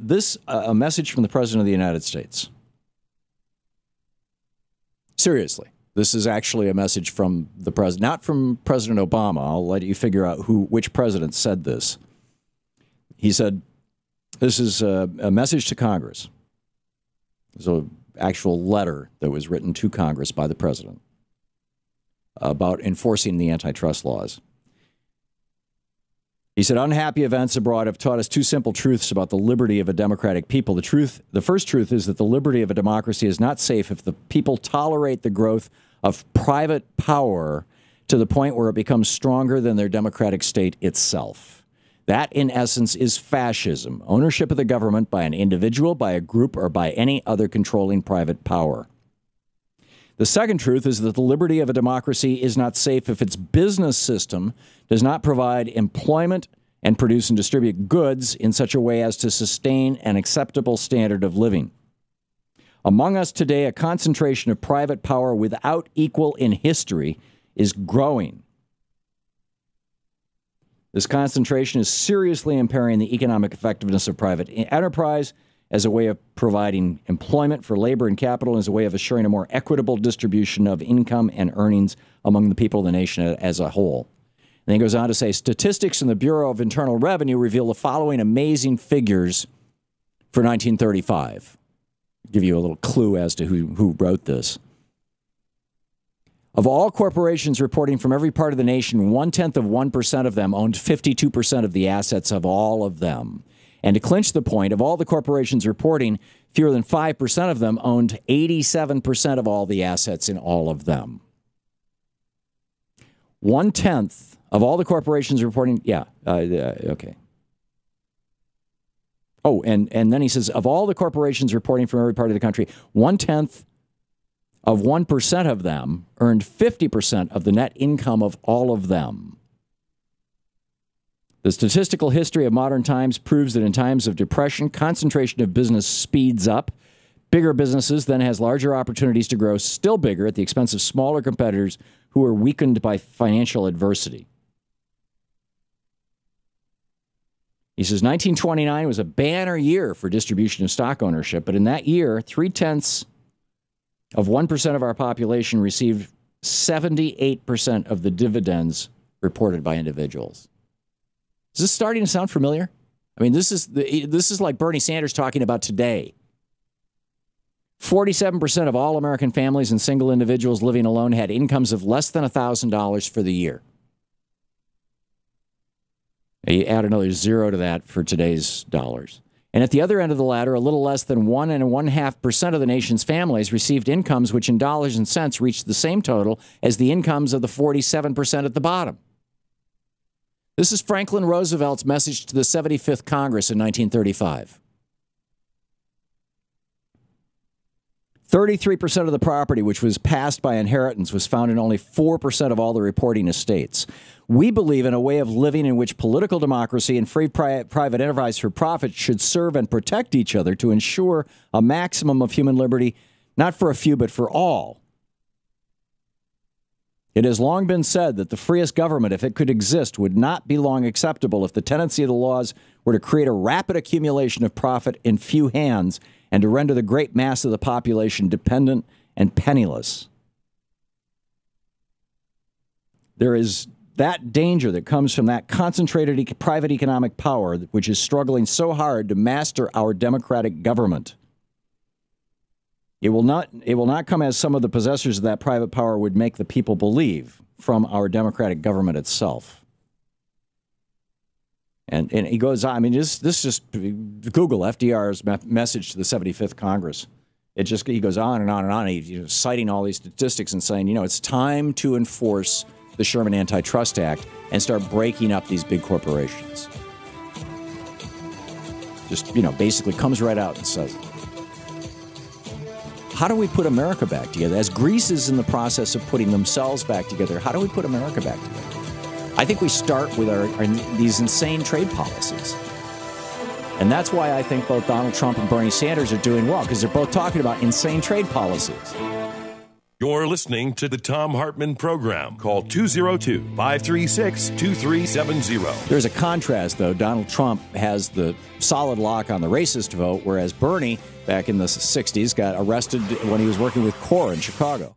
this uh, a message from the President of the United States? Seriously, this is actually a message from the president, not from President Obama. I'll let you figure out who, which president said this. He said, "This is a, a message to Congress." It's an actual letter that was written to Congress by the president about enforcing the antitrust laws. He said, Unhappy events abroad have taught us two simple truths about the liberty of a democratic people. The truth, the first truth is that the liberty of a democracy is not safe if the people tolerate the growth of private power to the point where it becomes stronger than their democratic state itself. That, in essence, is fascism ownership of the government by an individual, by a group, or by any other controlling private power. The second truth is that the liberty of a democracy is not safe if its business system does not provide employment and produce and distribute goods in such a way as to sustain an acceptable standard of living. Among us today, a concentration of private power without equal in history is growing. This concentration is seriously impairing the economic effectiveness of private enterprise as a way of providing employment for labor and capital, as a way of assuring a more equitable distribution of income and earnings among the people of the nation as a whole. And he goes on to say statistics from the Bureau of Internal Revenue reveal the following amazing figures for 1935. I'll give you a little clue as to who, who wrote this. Of all corporations reporting from every part of the nation, one tenth of 1% of them owned 52% of the assets of all of them. And to clinch the point, of all the corporations reporting, fewer than 5% of them owned 87% of all the assets in all of them. One tenth of all the corporations reporting, yeah, uh, uh, okay. Oh, and, and then he says, of all the corporations reporting from every part of the country, one tenth of 1% of them earned 50% of the net income of all of them. The statistical history of modern times proves that in times of depression, concentration of business speeds up. Bigger businesses then has larger opportunities to grow still bigger at the expense of smaller competitors who are weakened by financial adversity. He says 1929 was a banner year for distribution of stock ownership, but in that year, three tenths of 1% of our population received 78% of the dividends reported by individuals. Is this starting to sound familiar? I mean, this is the, this is like Bernie Sanders talking about today. 47% of all American families and single individuals living alone had incomes of less than $1,000 for the year. You add another zero to that for today's dollars. And at the other end of the ladder, a little less than one and one half percent of the nation's families received incomes which, in dollars and cents, reached the same total as the incomes of the 47% at the bottom. This is Franklin Roosevelt's message to the 75th Congress in 1935. 33% of the property which was passed by inheritance was found in only 4% of all the reporting estates. We believe in a way of living in which political democracy and free pri- private enterprise for profit should serve and protect each other to ensure a maximum of human liberty, not for a few, but for all. It has long been said that the freest government, if it could exist, would not be long acceptable if the tendency of the laws were to create a rapid accumulation of profit in few hands and to render the great mass of the population dependent and penniless. There is that danger that comes from that concentrated private economic power, which is struggling so hard to master our democratic government. It will not it will not come as some of the possessors of that private power would make the people believe from our democratic government itself. And and he goes on. I mean, this this just Google FDR's message to the 75th Congress. It just he goes on and on and on. He's you know, citing all these statistics and saying, you know, it's time to enforce the Sherman Antitrust Act and start breaking up these big corporations. Just you know, basically comes right out and says. It. How do we put America back together? As Greece is in the process of putting themselves back together, how do we put America back together? I think we start with our, our, these insane trade policies. And that's why I think both Donald Trump and Bernie Sanders are doing well, because they're both talking about insane trade policies. You're listening to the Thom Hartmann program. Call 202 536 2370. There's a contrast, though. Donald Trump has the solid lock on the racist vote, whereas Bernie, back in the 60s, got arrested when he was working with CORE in Chicago.